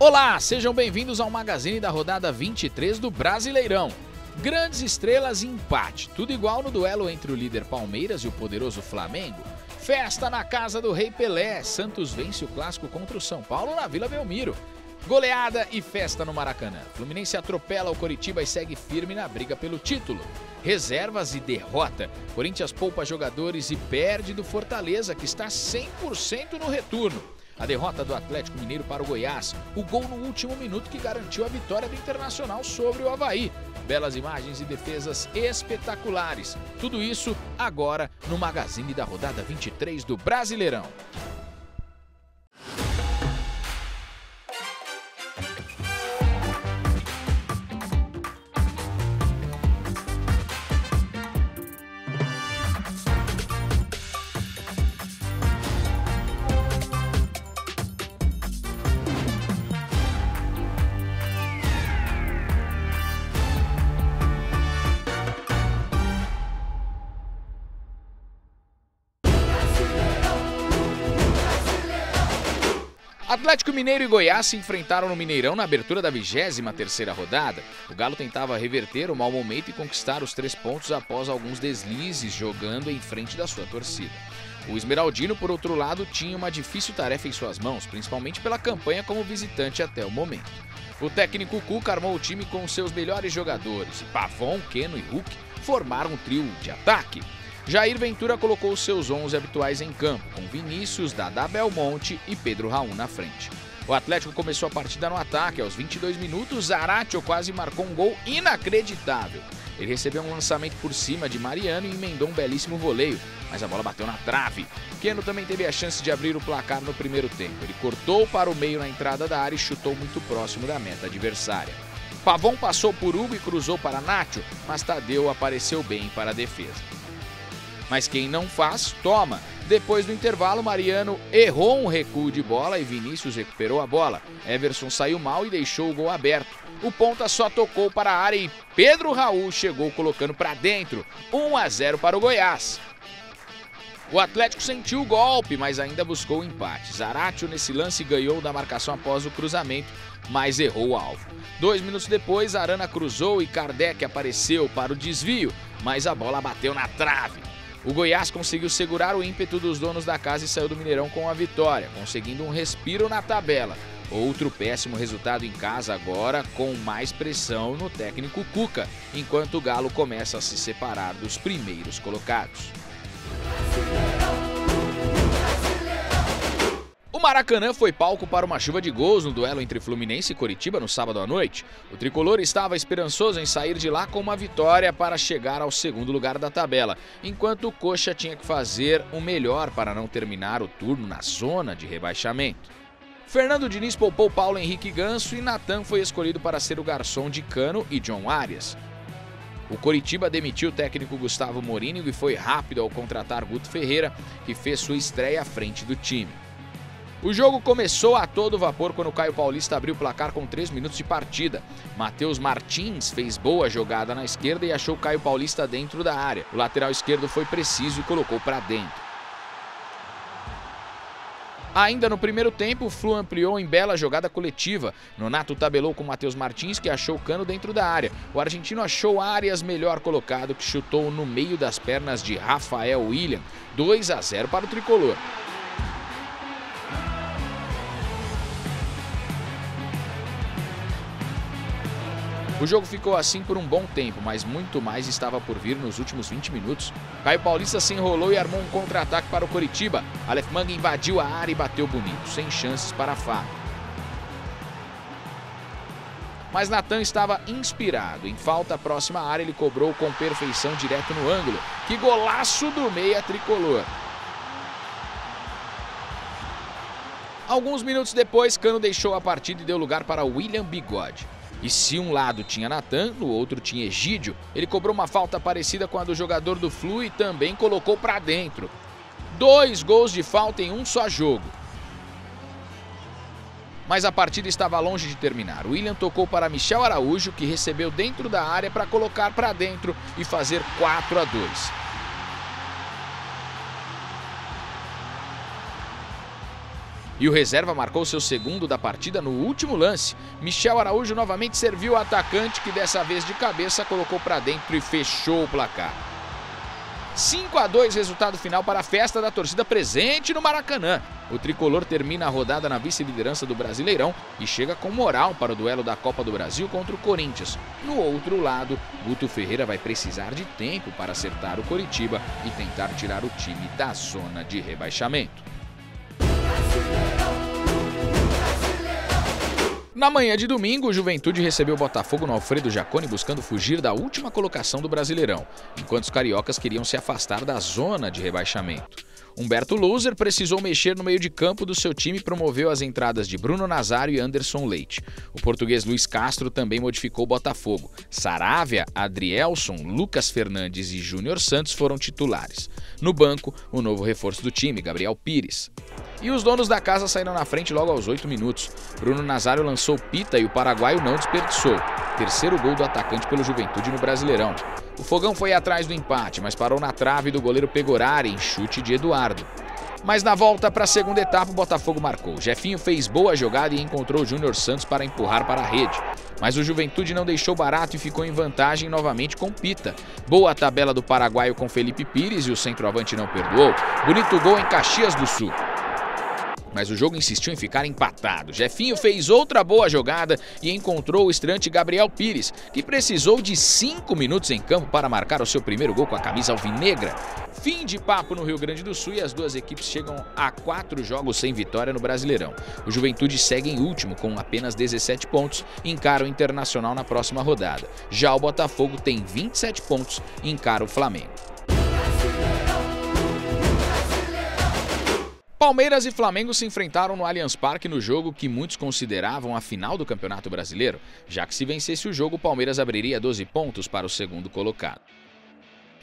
Olá, sejam bem-vindos ao magazine da rodada 23 do Brasileirão. Grandes estrelas e empate, tudo igual no duelo entre o líder Palmeiras e o poderoso Flamengo. Festa na casa do Rei Pelé, Santos vence o clássico contra o São Paulo na Vila Belmiro. Goleada e festa no Maracanã. Fluminense atropela o Coritiba e segue firme na briga pelo título. Reservas e derrota. Corinthians poupa jogadores e perde do Fortaleza, que está 100% no retorno. A derrota do Atlético Mineiro para o Goiás, o gol no último minuto que garantiu a vitória do Internacional sobre o Havaí. Belas imagens e defesas espetaculares. Tudo isso agora no Magazine da rodada 23 do Brasileirão. Atlético Mineiro e Goiás se enfrentaram no Mineirão na abertura da 23ª rodada. O Galo tentava reverter o mau momento e conquistar os três pontos após alguns deslizes jogando em frente da sua torcida. O Esmeraldino, por outro lado, tinha uma difícil tarefa em suas mãos, principalmente pela campanha como visitante até o momento. O técnico Cuca armou o time com seus melhores jogadores. Pavon, Keno e Hulk formaram um trio de ataque. Jair Ventura colocou seus 11 habituais em campo, com Vinícius, Dada Belmonte e Pedro Raul na frente. O Atlético começou a partida no ataque. Aos 22 minutos, Zaratio quase marcou um gol inacreditável. Ele recebeu um lançamento por cima de Mariano e emendou um belíssimo voleio, mas a bola bateu na trave. Keno também teve a chance de abrir o placar no primeiro tempo. Ele cortou para o meio na entrada da área e chutou muito próximo da meta adversária. Pavon passou por Hugo e cruzou para Nacho, mas Tadeu apareceu bem para a defesa. Mas quem não faz, toma. Depois do intervalo, Mariano errou um recuo de bola e Vinícius recuperou a bola. Everson saiu mal e deixou o gol aberto. O ponta só tocou para a área e Pedro Raul chegou colocando para dentro. 1 a 0 para o Goiás. O Atlético sentiu o golpe, mas ainda buscou o empate. Zaratio nesse lance ganhou da marcação após o cruzamento, mas errou o alvo. Dois minutos depois, Arana cruzou e Kardec apareceu para o desvio, mas a bola bateu na trave. O Goiás conseguiu segurar o ímpeto dos donos da casa e saiu do Mineirão com a vitória, conseguindo um respiro na tabela. Outro péssimo resultado em casa agora com mais pressão no técnico Cuca, enquanto o Galo começa a se separar dos primeiros colocados. O Maracanã foi palco para uma chuva de gols no duelo entre Fluminense e Coritiba no sábado à noite. O tricolor estava esperançoso em sair de lá com uma vitória para chegar ao segundo lugar da tabela, enquanto o Coxa tinha que fazer o melhor para não terminar o turno na zona de rebaixamento. Fernando Diniz poupou Paulo Henrique Ganso e Natan foi escolhido para ser o garçom de Cano e John Arias. O Coritiba demitiu o técnico Gustavo Mourinho e foi rápido ao contratar Guto Ferreira, que fez sua estreia à frente do time. O jogo começou a todo vapor quando Caio Paulista abriu o placar com 3 minutos de partida. Matheus Martins fez boa jogada na esquerda e achou Caio Paulista dentro da área. O lateral esquerdo foi preciso e colocou para dentro. Ainda no primeiro tempo, o Flu ampliou em bela jogada coletiva. Nonato tabelou com Matheus Martins, que achou o cano dentro da área. O argentino achou Arias melhor colocado, que chutou no meio das pernas de Rafael William. 2 a 0 para o tricolor. O jogo ficou assim por um bom tempo, mas muito mais estava por vir nos últimos 20 minutos. Caio Paulista se enrolou e armou um contra-ataque para o Coritiba. Aleph Manga invadiu a área e bateu bonito, sem chances para Fábio. Mas Natan estava inspirado. Em falta próxima à área, ele cobrou com perfeição direto no ângulo. Que golaço do meia tricolor! Alguns minutos depois, Cano deixou a partida e deu lugar para William Bigode. E se um lado tinha Natan, no outro tinha Egídio, ele cobrou uma falta parecida com a do jogador do Flu e também colocou para dentro. Dois gols de falta em um só jogo. Mas a partida estava longe de terminar. William tocou para Michel Araújo, que recebeu dentro da área para colocar para dentro e fazer 4 a 2. E o reserva marcou seu segundo da partida no último lance. Michel Araújo novamente serviu o atacante que dessa vez de cabeça colocou para dentro e fechou o placar. 5 a 2 resultado final para a festa da torcida presente no Maracanã. O tricolor termina a rodada na vice-liderança do Brasileirão e chega com moral para o duelo da Copa do Brasil contra o Corinthians. No outro lado, Guto Ferreira vai precisar de tempo para acertar o Coritiba e tentar tirar o time da zona de rebaixamento. Na manhã de domingo, o Juventude recebeu o Botafogo no Alfredo Jaconi buscando fugir da última colocação do Brasileirão, enquanto os cariocas queriam se afastar da zona de rebaixamento. Humberto Loser precisou mexer no meio de campo do seu time e promoveu as entradas de Bruno Nazário e Anderson Leite. O português Luiz Castro também modificou o Botafogo. Saravia, Adrielson, Lucas Fernandes e Júnior Santos foram titulares. No banco, o novo reforço do time, Gabriel Pires. E os donos da casa saíram na frente logo aos 8 minutos. Bruno Nazário lançou pita e o paraguaio não desperdiçou. Terceiro gol do atacante pelo Juventude no Brasileirão. O Fogão foi atrás do empate, mas parou na trave do goleiro Pegorari em chute de Eduardo. Mas na volta para a segunda etapa, o Botafogo marcou. Jefinho fez boa jogada e encontrou o Júnior Santos para empurrar para a rede. Mas o Juventude não deixou barato e ficou em vantagem novamente com Pita. Boa tabela do paraguaio com Felipe Pires e o centroavante não perdoou. Bonito gol em Caxias do Sul mas o jogo insistiu em ficar empatado. Jefinho fez outra boa jogada e encontrou o estreante Gabriel Pires, que precisou de cinco minutos em campo para marcar o seu primeiro gol com a camisa alvinegra. Fim de papo no Rio Grande do Sul e as duas equipes chegam a quatro jogos sem vitória no Brasileirão. O Juventude segue em último com apenas 17 pontos e encara o Internacional na próxima rodada. Já o Botafogo tem 27 pontos e encara o Flamengo. Palmeiras e Flamengo se enfrentaram no Allianz Parque no jogo que muitos consideravam a final do Campeonato Brasileiro, já que se vencesse o jogo, o Palmeiras abriria 12 pontos para o segundo colocado.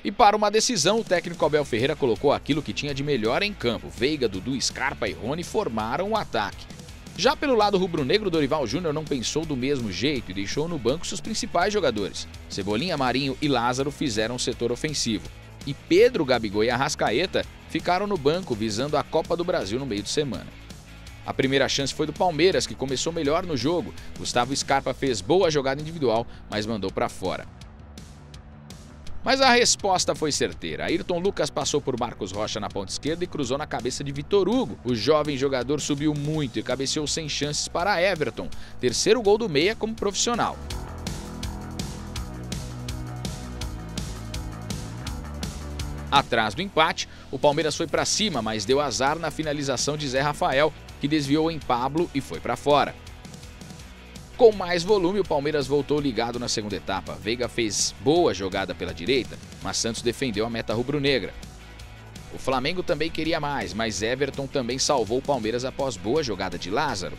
E para uma decisão, o técnico Abel Ferreira colocou aquilo que tinha de melhor em campo. Veiga, Dudu, Scarpa e Rony formaram o ataque. Já pelo lado rubro-negro, Dorival Júnior não pensou do mesmo jeito e deixou no banco seus principais jogadores. Cebolinha, Marinho e Lázaro fizeram o setor ofensivo e Pedro, Gabigol e Arrascaeta ficaram no banco visando a Copa do Brasil no meio de semana. A primeira chance foi do Palmeiras, que começou melhor no jogo. Gustavo Scarpa fez boa jogada individual, mas mandou para fora. Mas a resposta foi certeira. Ayrton Lucas passou por Marcos Rocha na ponta esquerda e cruzou na cabeça de Vitor Hugo. O jovem jogador subiu muito e cabeceou sem chances para Everton, terceiro gol do meia como profissional. Atrás do empate, o Palmeiras foi para cima, mas deu azar na finalização de Zé Rafael, que desviou em Pablo e foi para fora. Com mais volume, o Palmeiras voltou ligado na segunda etapa. Veiga fez boa jogada pela direita, mas Santos defendeu a meta rubro-negra. O Flamengo também queria mais, mas Everton também salvou o Palmeiras após boa jogada de Lázaro.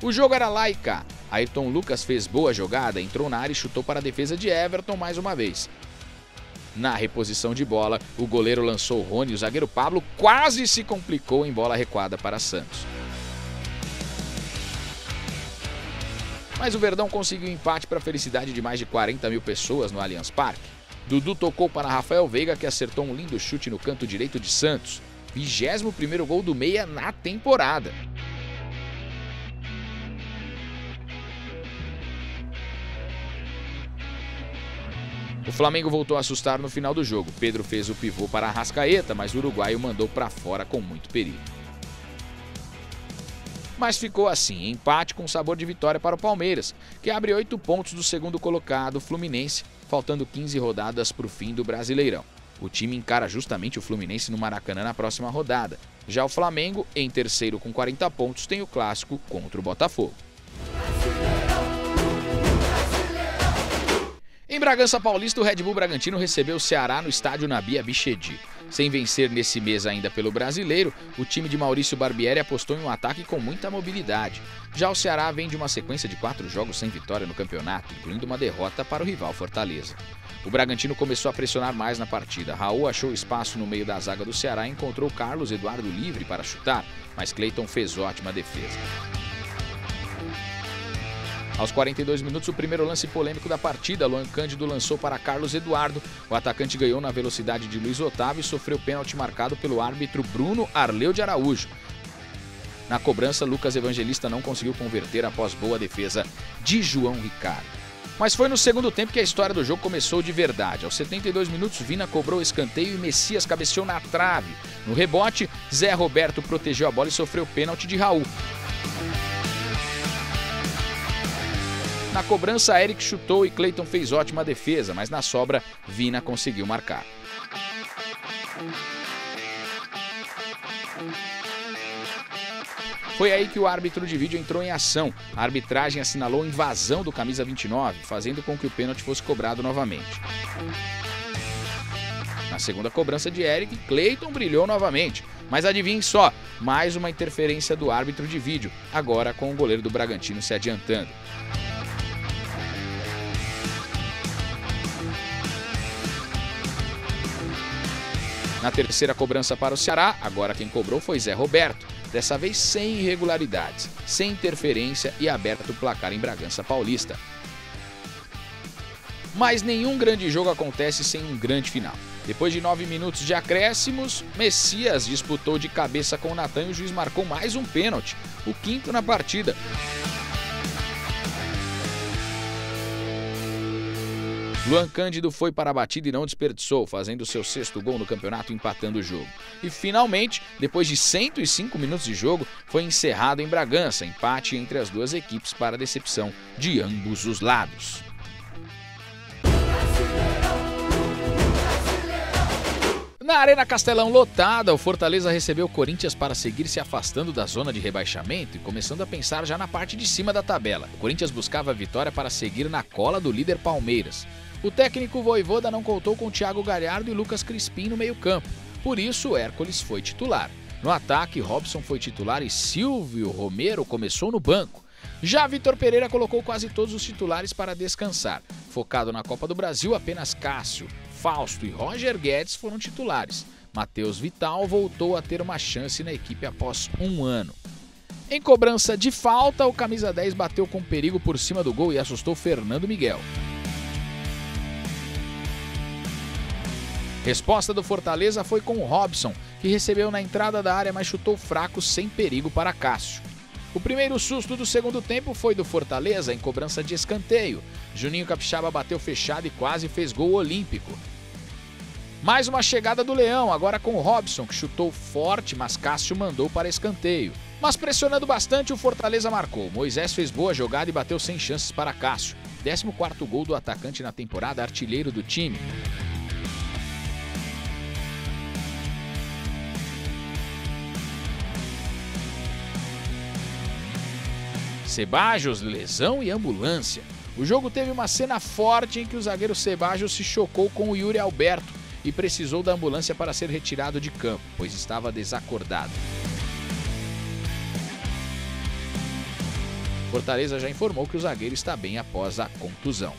O jogo era cá. Ayrton Lucas fez boa jogada, entrou na área e chutou para a defesa de Everton mais uma vez. Na reposição de bola, o goleiro lançou Rony e o zagueiro Pablo quase se complicou em bola recuada para Santos. Mas o Verdão conseguiu empate para a felicidade de mais de 40 mil pessoas no Allianz Parque. Dudu tocou para Rafael Veiga, que acertou um lindo chute no canto direito de Santos. 21º gol do meia na temporada. O Flamengo voltou a assustar no final do jogo. Pedro fez o pivô para a Rascaeta, mas o uruguaio mandou para fora com muito perigo. Mas ficou assim, empate com sabor de vitória para o Palmeiras, que abre oito pontos do segundo colocado, Fluminense, faltando 15 rodadas para o fim do Brasileirão. O time encara justamente o Fluminense no Maracanã na próxima rodada. Já o Flamengo, em terceiro com 40 pontos, tem o clássico contra o Botafogo. Em Bragança Paulista, o Red Bull Bragantino recebeu o Ceará no estádio Nabi Abichedi. Sem vencer nesse mês ainda pelo brasileiro, o time de Maurício Barbieri apostou em um ataque com muita mobilidade. Já o Ceará vem de uma sequência de quatro jogos sem vitória no campeonato, incluindo uma derrota para o rival Fortaleza. O Bragantino começou a pressionar mais na partida. Raul achou espaço no meio da zaga do Ceará e encontrou Carlos Eduardo livre para chutar, mas Cleiton fez ótima defesa. Aos 42 minutos, o primeiro lance polêmico da partida, Luan Cândido lançou para Carlos Eduardo. O atacante ganhou na velocidade de Luiz Otávio e sofreu pênalti marcado pelo árbitro Bruno Arleu de Araújo. Na cobrança, Lucas Evangelista não conseguiu converter após boa defesa de João Ricardo. Mas foi no segundo tempo que a história do jogo começou de verdade. Aos 72 minutos, Vina cobrou o escanteio e Messias cabeceou na trave. No rebote, Zé Roberto protegeu a bola e sofreu pênalti de Raul. Na cobrança, Eric chutou e Cleiton fez ótima defesa, mas na sobra, Vina conseguiu marcar. Foi aí que o árbitro de vídeo entrou em ação. A arbitragem assinalou invasão do camisa 29, fazendo com que o pênalti fosse cobrado novamente. Na segunda cobrança de Eric, Clayton brilhou novamente. Mas adivinhe só, mais uma interferência do árbitro de vídeo, agora com o goleiro do Bragantino se adiantando. Na terceira cobrança para o Ceará, agora quem cobrou foi Zé Roberto dessa vez sem irregularidades, sem interferência e aberto o placar em Bragança Paulista. Mas nenhum grande jogo acontece sem um grande final. Depois de nove minutos de acréscimos, Messias disputou de cabeça com o Natan e o juiz marcou mais um pênalti, o quinto na partida. Luan Cândido foi para a batida e não desperdiçou, fazendo seu sexto gol no campeonato empatando o jogo. E finalmente, depois de 105 minutos de jogo, foi encerrado em Bragança, empate entre as duas equipes para decepção de ambos os lados. Na Arena Castelão lotada, o Fortaleza recebeu o Corinthians para seguir se afastando da zona de rebaixamento e começando a pensar já na parte de cima da tabela. O Corinthians buscava a vitória para seguir na cola do líder Palmeiras. O técnico Voivoda não contou com Thiago Galhardo e Lucas Crispim no meio-campo. Por isso, Hércules foi titular. No ataque, Robson foi titular e Silvio Romero começou no banco. Já Vitor Pereira colocou quase todos os titulares para descansar. Focado na Copa do Brasil, apenas Cássio, Fausto e Roger Guedes foram titulares. Matheus Vital voltou a ter uma chance na equipe após um ano. Em cobrança de falta, o camisa 10 bateu com perigo por cima do gol e assustou Fernando Miguel. Resposta do Fortaleza foi com Robson, que recebeu na entrada da área, mas chutou fraco sem perigo para Cássio. O primeiro susto do segundo tempo foi do Fortaleza em cobrança de escanteio. Juninho Capixaba bateu fechado e quase fez gol olímpico. Mais uma chegada do Leão, agora com Robson, que chutou forte, mas Cássio mandou para escanteio. Mas pressionando bastante, o Fortaleza marcou. Moisés fez boa jogada e bateu sem chances para Cássio. 14 gol do atacante na temporada, artilheiro do time. Sebajos, lesão e ambulância. O jogo teve uma cena forte em que o zagueiro Sebajos se chocou com o Yuri Alberto e precisou da ambulância para ser retirado de campo, pois estava desacordado. Fortaleza já informou que o zagueiro está bem após a contusão.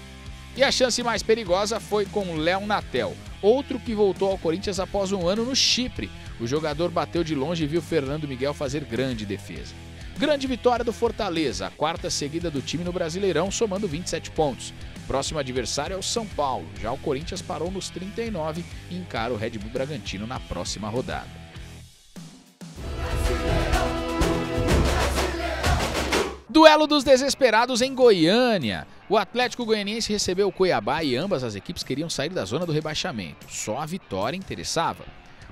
E a chance mais perigosa foi com Léo Natel, outro que voltou ao Corinthians após um ano no Chipre. O jogador bateu de longe e viu Fernando Miguel fazer grande defesa. Grande vitória do Fortaleza, a quarta seguida do time no Brasileirão, somando 27 pontos. Próximo adversário é o São Paulo. Já o Corinthians parou nos 39 e encara o Red Bull Bragantino na próxima rodada. Duelo dos desesperados em Goiânia. O Atlético Goianiense recebeu o Cuiabá e ambas as equipes queriam sair da zona do rebaixamento. Só a vitória interessava.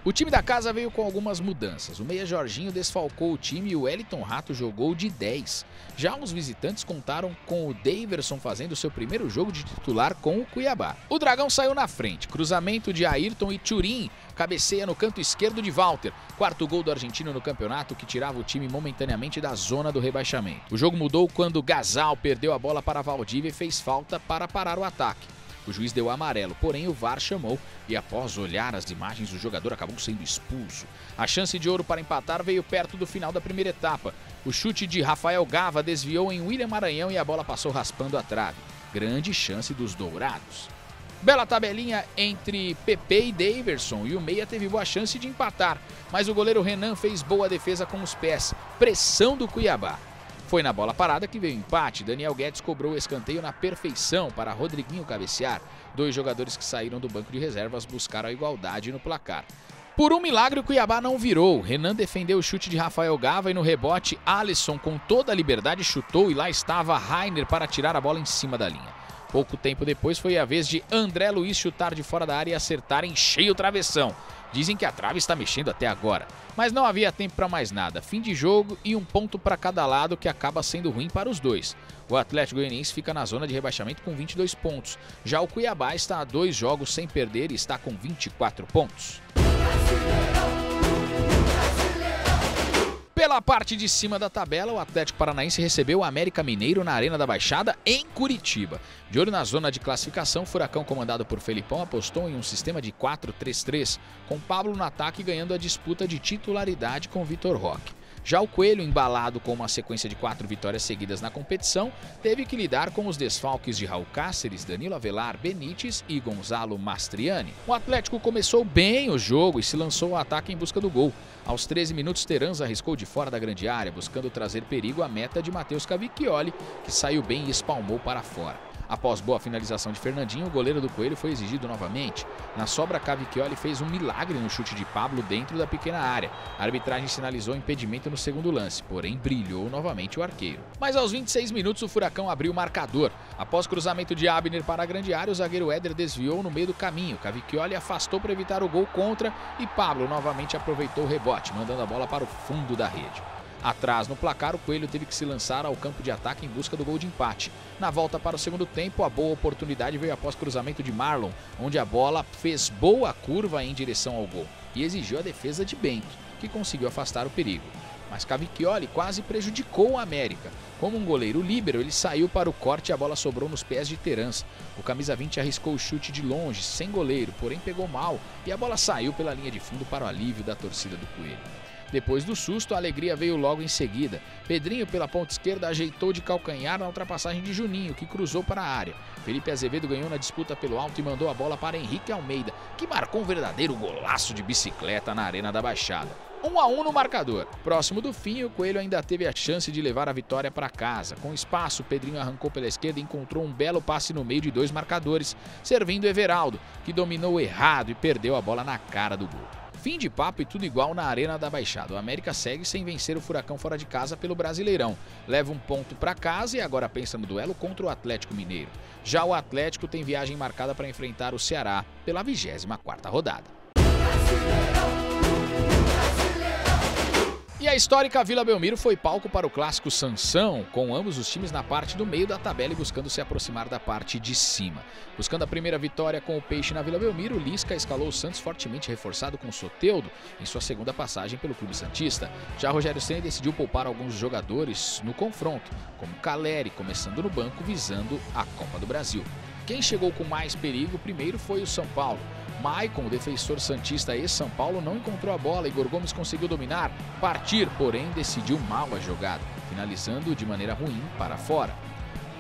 O time da casa veio com algumas mudanças. O meia Jorginho desfalcou o time e o Wellington Rato jogou de 10. Já os visitantes contaram com o Daverson fazendo seu primeiro jogo de titular com o Cuiabá. O Dragão saiu na frente. Cruzamento de Ayrton e Turim. Cabeceia no canto esquerdo de Walter. Quarto gol do argentino no campeonato que tirava o time momentaneamente da zona do rebaixamento. O jogo mudou quando Gasal perdeu a bola para Valdívia e fez falta para parar o ataque. O juiz deu amarelo, porém o VAR chamou e após olhar as imagens o jogador acabou sendo expulso. A chance de ouro para empatar veio perto do final da primeira etapa. O chute de Rafael Gava desviou em William Maranhão e a bola passou raspando a trave. Grande chance dos dourados. Bela tabelinha entre Pepe e Daverson e o Meia teve boa chance de empatar, mas o goleiro Renan fez boa defesa com os pés. Pressão do Cuiabá. Foi na bola parada que veio o empate. Daniel Guedes cobrou o escanteio na perfeição para Rodriguinho cabecear. Dois jogadores que saíram do banco de reservas buscaram a igualdade no placar. Por um milagre, o Cuiabá não virou. Renan defendeu o chute de Rafael Gava e no rebote, Alisson, com toda a liberdade, chutou e lá estava Rainer para tirar a bola em cima da linha. Pouco tempo depois foi a vez de André Luiz chutar de fora da área e acertar em cheio travessão. Dizem que a trave está mexendo até agora. Mas não havia tempo para mais nada. Fim de jogo e um ponto para cada lado que acaba sendo ruim para os dois. O Atlético Goianiense fica na zona de rebaixamento com 22 pontos. Já o Cuiabá está a dois jogos sem perder e está com 24 pontos. Pela parte de cima da tabela, o Atlético Paranaense recebeu o América Mineiro na Arena da Baixada, em Curitiba. De olho na zona de classificação, o Furacão, comandado por Felipão, apostou em um sistema de 4-3-3, com Pablo no ataque ganhando a disputa de titularidade com Vitor Roque. Já o Coelho, embalado com uma sequência de quatro vitórias seguidas na competição, teve que lidar com os desfalques de Raul Cáceres, Danilo Avelar, Benítez e Gonzalo Mastriani. O Atlético começou bem o jogo e se lançou ao ataque em busca do gol. Aos 13 minutos, Teranza arriscou de fora da grande área, buscando trazer perigo à meta de Matheus Cavicchioli, que saiu bem e espalmou para fora. Após boa finalização de Fernandinho, o goleiro do Coelho foi exigido novamente. Na sobra, Cavicchioli fez um milagre no chute de Pablo dentro da pequena área. A arbitragem sinalizou impedimento no segundo lance, porém brilhou novamente o arqueiro. Mas aos 26 minutos, o Furacão abriu o marcador. Após cruzamento de Abner para a grande área, o zagueiro Éder desviou no meio do caminho. Cavicchioli afastou para evitar o gol contra e Pablo novamente aproveitou o rebote, mandando a bola para o fundo da rede. Atrás no placar, o Coelho teve que se lançar ao campo de ataque em busca do gol de empate. Na volta para o segundo tempo, a boa oportunidade veio após cruzamento de Marlon, onde a bola fez boa curva em direção ao gol e exigiu a defesa de Bento, que conseguiu afastar o perigo. Mas Cavicchioli quase prejudicou o América. Como um goleiro líbero, ele saiu para o corte e a bola sobrou nos pés de Terans. O camisa 20 arriscou o chute de longe, sem goleiro, porém pegou mal e a bola saiu pela linha de fundo para o alívio da torcida do Coelho. Depois do susto, a alegria veio logo em seguida. Pedrinho, pela ponta esquerda, ajeitou de calcanhar na ultrapassagem de Juninho, que cruzou para a área. Felipe Azevedo ganhou na disputa pelo alto e mandou a bola para Henrique Almeida, que marcou um verdadeiro golaço de bicicleta na Arena da Baixada. 1 um a 1 um no marcador. Próximo do fim, o Coelho ainda teve a chance de levar a vitória para casa. Com espaço, Pedrinho arrancou pela esquerda e encontrou um belo passe no meio de dois marcadores, servindo Everaldo, que dominou errado e perdeu a bola na cara do gol. Fim de papo e tudo igual na Arena da Baixada. O América segue sem vencer o Furacão fora de casa pelo Brasileirão. Leva um ponto para casa e agora pensa no duelo contra o Atlético Mineiro. Já o Atlético tem viagem marcada para enfrentar o Ceará pela 24ª rodada. E a histórica Vila Belmiro foi palco para o clássico Sansão, com ambos os times na parte do meio da tabela e buscando se aproximar da parte de cima. Buscando a primeira vitória com o Peixe na Vila Belmiro, Lisca escalou o Santos fortemente reforçado com Soteudo em sua segunda passagem pelo Clube Santista. Já Rogério Senna decidiu poupar alguns jogadores no confronto, como Caleri, começando no banco visando a Copa do Brasil. Quem chegou com mais perigo primeiro foi o São Paulo. Maicon, defensor santista e São Paulo, não encontrou a bola. Igor Gomes conseguiu dominar, partir, porém decidiu mal a jogada, finalizando de maneira ruim para fora.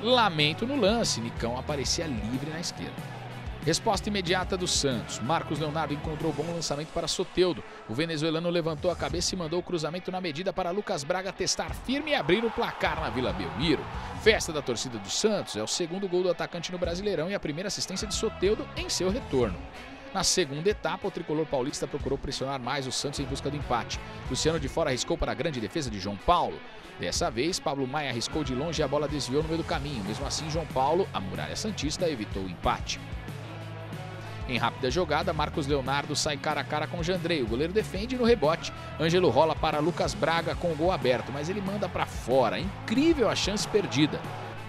Lamento no lance, Nicão aparecia livre na esquerda. Resposta imediata do Santos. Marcos Leonardo encontrou bom lançamento para Soteudo. O venezuelano levantou a cabeça e mandou o cruzamento na medida para Lucas Braga testar firme e abrir o placar na Vila Belmiro. Festa da torcida do Santos é o segundo gol do atacante no Brasileirão e a primeira assistência de Soteudo em seu retorno. Na segunda etapa, o tricolor paulista procurou pressionar mais o Santos em busca do empate. Luciano de fora arriscou para a grande defesa de João Paulo. Dessa vez, Pablo Maia arriscou de longe e a bola desviou no meio do caminho. Mesmo assim, João Paulo, a muralha santista, evitou o empate. Em rápida jogada, Marcos Leonardo sai cara a cara com Jandrei. O goleiro defende no rebote. Ângelo rola para Lucas Braga com o gol aberto, mas ele manda para fora. Incrível a chance perdida.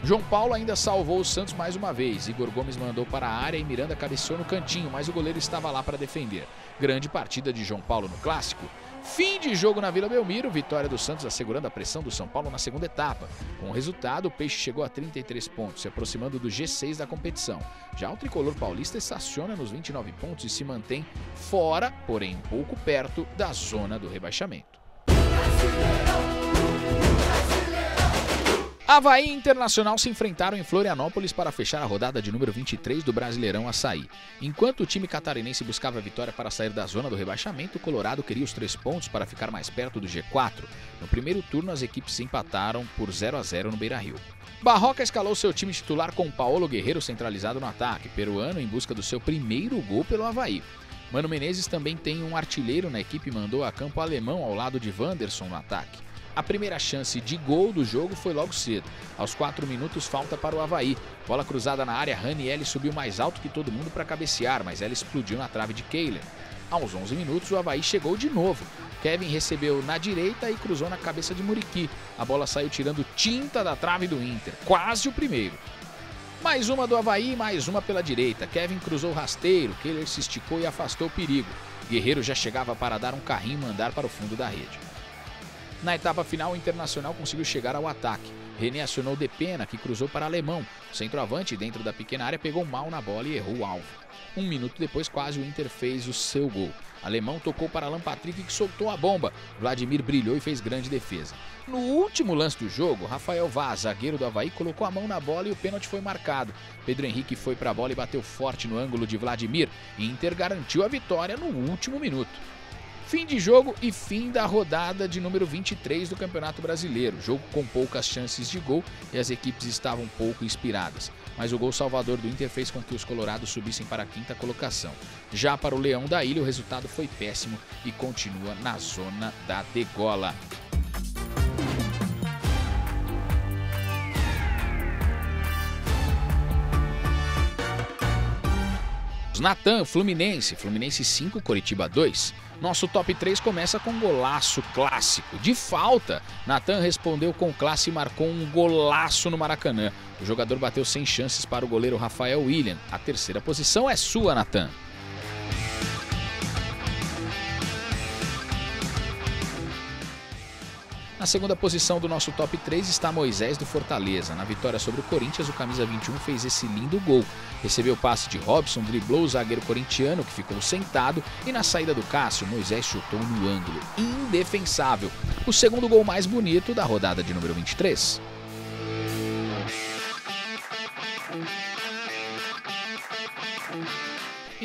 João Paulo ainda salvou o Santos mais uma vez. Igor Gomes mandou para a área e Miranda cabeceou no cantinho, mas o goleiro estava lá para defender. Grande partida de João Paulo no clássico. Fim de jogo na Vila Belmiro, vitória do Santos assegurando a pressão do São Paulo na segunda etapa. Com o resultado, o Peixe chegou a 33 pontos, se aproximando do G6 da competição. Já o tricolor paulista estaciona nos 29 pontos e se mantém fora, porém um pouco perto da zona do rebaixamento. Havaí e Internacional se enfrentaram em Florianópolis para fechar a rodada de número 23 do Brasileirão Açaí. Enquanto o time catarinense buscava a vitória para sair da zona do rebaixamento, o Colorado queria os três pontos para ficar mais perto do G4. No primeiro turno, as equipes se empataram por 0 a 0 no Beira-Rio. Barroca escalou seu time titular com Paulo Guerreiro centralizado no ataque, peruano em busca do seu primeiro gol pelo Havaí. Mano Menezes também tem um artilheiro na equipe e mandou a campo alemão ao lado de Wanderson no ataque. A primeira chance de gol do jogo foi logo cedo. Aos 4 minutos, falta para o Havaí. Bola cruzada na área, Ranielli subiu mais alto que todo mundo para cabecear, mas ela explodiu na trave de Kehler. Aos 11 minutos, o Havaí chegou de novo. Kevin recebeu na direita e cruzou na cabeça de Muriqui. A bola saiu tirando tinta da trave do Inter, quase o primeiro. Mais uma do Havaí, mais uma pela direita. Kevin cruzou rasteiro, Kehler se esticou e afastou o perigo. Guerreiro já chegava para dar um carrinho e mandar para o fundo da rede. Na etapa final, o Internacional conseguiu chegar ao ataque. René acionou Depena, que cruzou para Alemão. O centroavante, dentro da pequena área, pegou mal na bola e errou o alvo. Um minuto depois, quase o Inter fez o seu gol. Alemão tocou para Alan Patrick, que soltou a bomba. Vladimir brilhou e fez grande defesa. No último lance do jogo, Rafael Vaz, zagueiro do Havaí, colocou a mão na bola e o pênalti foi marcado. Pedro Henrique foi para a bola e bateu forte no ângulo de Vladimir. Inter garantiu a vitória no último minuto. Fim de jogo e fim da rodada de número 23 do Campeonato Brasileiro. Jogo com poucas chances de gol e as equipes estavam pouco inspiradas. Mas o gol salvador do Inter fez com que os colorados subissem para a quinta colocação. Já para o Leão da Ilha, o resultado foi péssimo e continua na zona da degola. Natan, Fluminense, Fluminense 5, Coritiba 2. Nosso top 3 começa com um golaço clássico. De falta, Natan respondeu com classe e marcou um golaço no Maracanã. O jogador bateu sem chances para o goleiro Rafael William. A terceira posição é sua, Natan. Na segunda posição do nosso top 3 está Moisés do Fortaleza. Na vitória sobre o Corinthians, o camisa 21 fez esse lindo gol. Recebeu o passe de Robson, driblou o zagueiro corintiano, que ficou sentado, e na saída do Cássio, Moisés chutou no ângulo. Indefensável. O segundo gol mais bonito da rodada de número 23.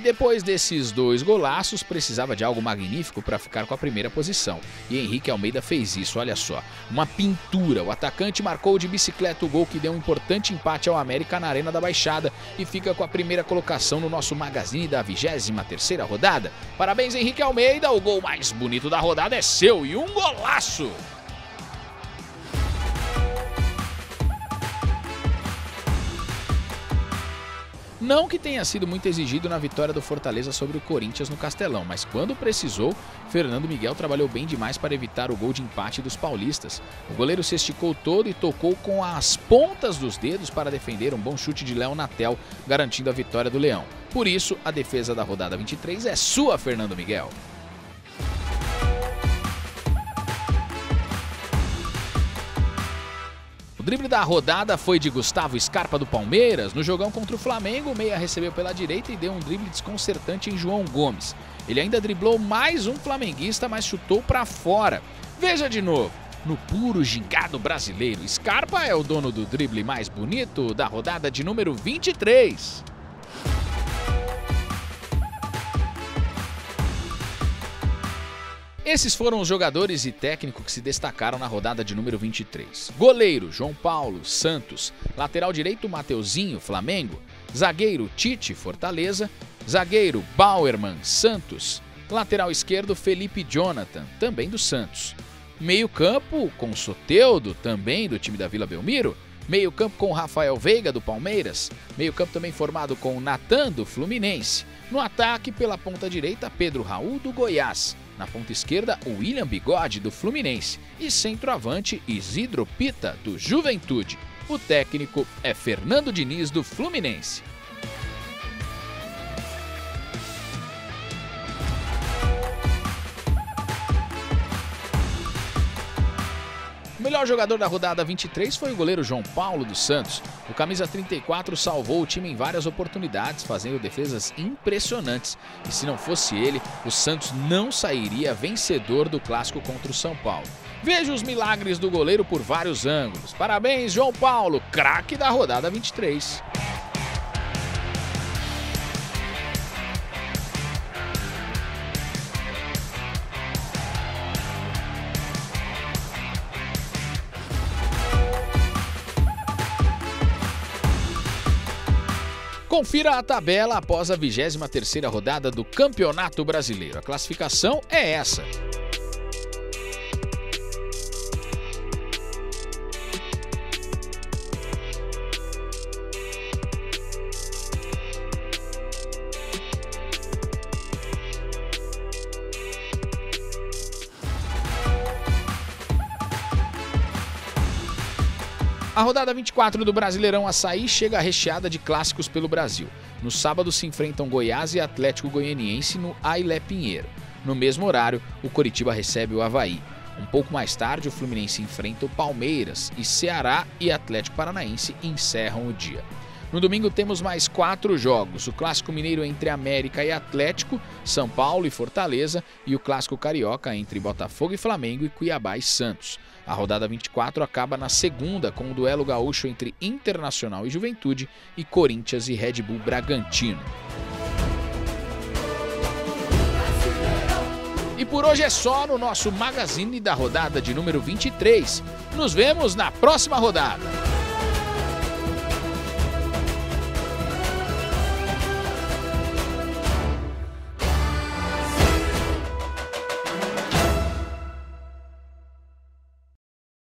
Depois desses dois golaços, precisava de algo magnífico para ficar com a primeira posição. E Henrique Almeida fez isso, olha só. Uma pintura. O atacante marcou de bicicleta o gol que deu um importante empate ao América na Arena da Baixada e fica com a primeira colocação no nosso magazine da 23ª rodada. Parabéns Henrique Almeida, o gol mais bonito da rodada é seu e um golaço! Não que tenha sido muito exigido na vitória do Fortaleza sobre o Corinthians no Castelão, mas quando precisou, Fernando Miguel trabalhou bem demais para evitar o gol de empate dos paulistas. O goleiro se esticou todo e tocou com as pontas dos dedos para defender um bom chute de Léo Natel, garantindo a vitória do Leão. Por isso, a defesa da rodada 23 é sua, Fernando Miguel. Drible da rodada foi de Gustavo Scarpa do Palmeiras. No jogão contra o Flamengo, o meia recebeu pela direita e deu um drible desconcertante em João Gomes. Ele ainda driblou mais um flamenguista, mas chutou para fora. Veja de novo. No puro gingado brasileiro, Scarpa é o dono do drible mais bonito da rodada de número 23. Esses foram os jogadores e técnico que se destacaram na rodada de número 23. Goleiro, João Paulo, Santos. Lateral direito, Mateuzinho, Flamengo. Zagueiro, Tite, Fortaleza. Zagueiro, Bauerman, Santos. Lateral esquerdo, Felipe Jonathan, também do Santos. Meio campo, com Soteudo, também do time da Vila Belmiro. Meio campo com Rafael Veiga, do Palmeiras. Meio campo também formado com Natan, do Fluminense. No ataque, pela ponta direita, Pedro Raul, do Goiás. Na ponta esquerda, William Bigode, do Fluminense. E centroavante, Isidro Pita, do Juventude. O técnico é Fernando Diniz, do Fluminense. Melhor jogador da rodada 23 foi o goleiro João Paulo dos Santos. O camisa 34 salvou o time em várias oportunidades, fazendo defesas impressionantes. E se não fosse ele, o Santos não sairia vencedor do clássico contra o São Paulo. Veja os milagres do goleiro por vários ângulos. Parabéns, João Paulo, craque da rodada 23. Confira a tabela após a 23ª rodada do Campeonato Brasileiro. A classificação é essa. A rodada 24 do Brasileirão Açaí chega recheada de clássicos pelo Brasil. No sábado se enfrentam Goiás e Atlético Goianiense no Ailé Pinheiro. No mesmo horário, o Coritiba recebe o Havaí. Um pouco mais tarde, o Fluminense enfrenta o Palmeiras e Ceará e Atlético Paranaense encerram o dia. No domingo temos mais quatro jogos: o Clássico Mineiro entre América e Atlético, São Paulo e Fortaleza, e o Clássico Carioca entre Botafogo e Flamengo e Cuiabá e Santos. A rodada 24 acaba na segunda com o duelo gaúcho entre Internacional e Juventude e Corinthians e Red Bull Bragantino. E por hoje é só no nosso magazine da rodada de número 23. Nos vemos na próxima rodada.